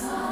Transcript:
Son.